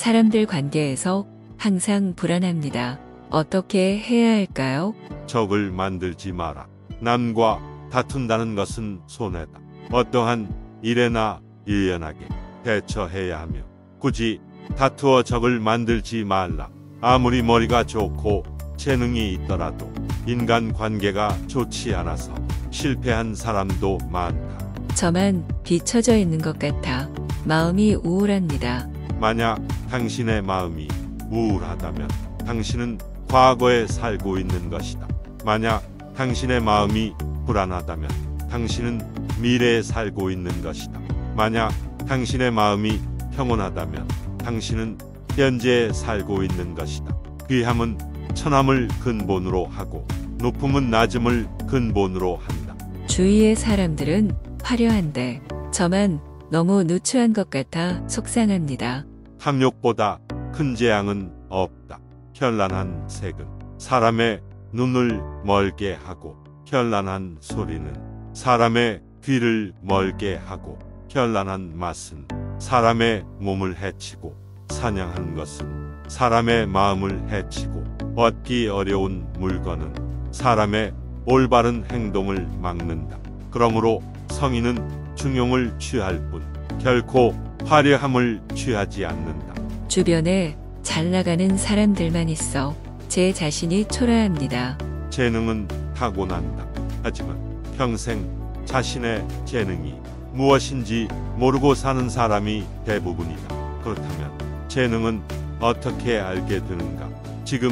사람들 관계에서 항상 불안합니다. 어떻게 해야 할까요? 적을 만들지 마라. 남과 다툰다는 것은 손해다. 어떠한 일에나 유연하게 대처해야 하며 굳이 다투어 적을 만들지 말라. 아무리 머리가 좋고 재능이 있더라도 인간 관계가 좋지 않아서 실패한 사람도 많다. 저만 비춰져 있는 것 같아 마음이 우울합니다. 만약 당신의 마음이 우울하다면 당신은 과거에 살고 있는 것이다. 만약 당신의 마음이 불안하다면 당신은 미래에 살고 있는 것이다. 만약 당신의 마음이 평온하다면 당신은 현재에 살고 있는 것이다. 귀함은 천함을 근본으로 하고 높음은 낮음을 근본으로 한다. 주위의 사람들은 화려한데 저만 너무 누추한 것 같아 속상합니다. 탐욕보다 큰 재앙은 없다. 현란한 색은 사람의 눈을 멀게 하고 현란한 소리는 사람의 귀를 멀게 하고 현란한 맛은 사람의 몸을 해치고 사냥하는 것은 사람의 마음을 해치고 얻기 어려운 물건은 사람의 올바른 행동을 막는다. 그러므로 성인은 중용을 취할 뿐 결코 화려함을 취하지 않는다. 주변에 잘 나가는 사람들만 있어 제 자신이 초라합니다. 재능은 타고난다. 하지만 평생 자신의 재능이 무엇인지 모르고 사는 사람이 대부분이다. 그렇다면 재능은 어떻게 알게 되는가? 지금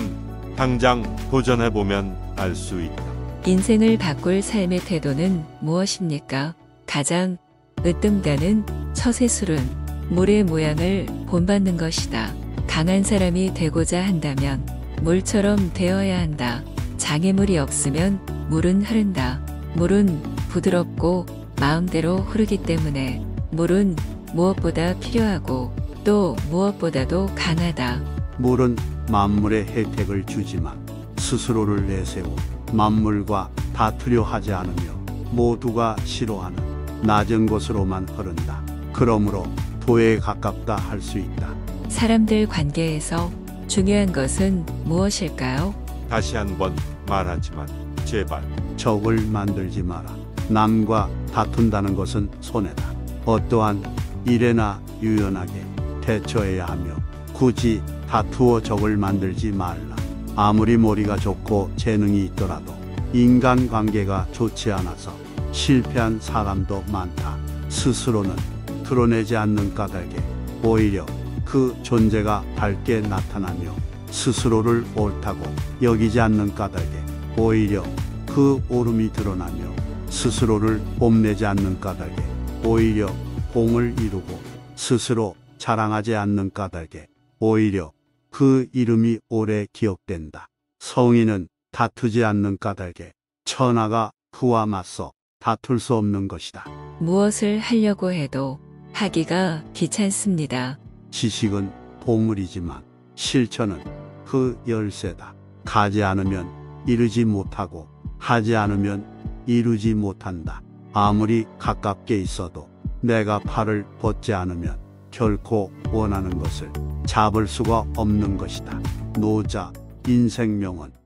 당장 도전해보면 알 수 있다. 인생을 바꿀 삶의 태도는 무엇입니까? 가장 으뜸가는 처세술은 물의 모양을 본받는 것이다. 강한 사람이 되고자 한다면 물처럼 되어야 한다. 장애물이 없으면 물은 흐른다. 물은 부드럽고 마음대로 흐르기 때문에 물은 무엇보다 필요하고 또 무엇보다도 강하다. 물은 만물의 혜택을 주지만 스스로를 내세워 만물과 다투려 하지 않으며 모두가 싫어하는 낮은 곳으로만 흐른다. 그러므로 도에 가깝다 할 수 있다. 사람들 관계에서 중요한 것은 무엇일까요? 다시 한번 말하지만 제발 적을 만들지 마라. 남과 다툰다는 것은 손해다. 어떠한 일에나 유연하게 대처해야 하며 굳이 다투어 적을 만들지 말라. 아무리 머리가 좋고 재능이 있더라도 인간 관계가 좋지 않아서 실패한 사람도 많다. 스스로는 드러내지 않는 까닭에 오히려 그 존재가 밝게 나타나며 스스로를 옳다고 여기지 않는 까닭에 오히려 그 옳음이 드러나며 스스로를 뽐내지 않는 까닭에 오히려 공을 이루고 스스로 자랑하지 않는 까닭에 오히려 그 이름이 오래 기억된다. 성인은 다투지 않는 까닭에 천하가 그와 맞서 다툴 수 없는 것이다. 무엇을 하려고 해도 하기가 귀찮습니다. 지식은 보물이지만 실천은 그 열쇠다. 가지 않으면 이루지 못하고 하지 않으면 이루지 못한다. 아무리 가깝게 있어도 내가 팔을 뻗지 않으면 결코 원하는 것을 잡을 수가 없는 것이다. 노자 인생명은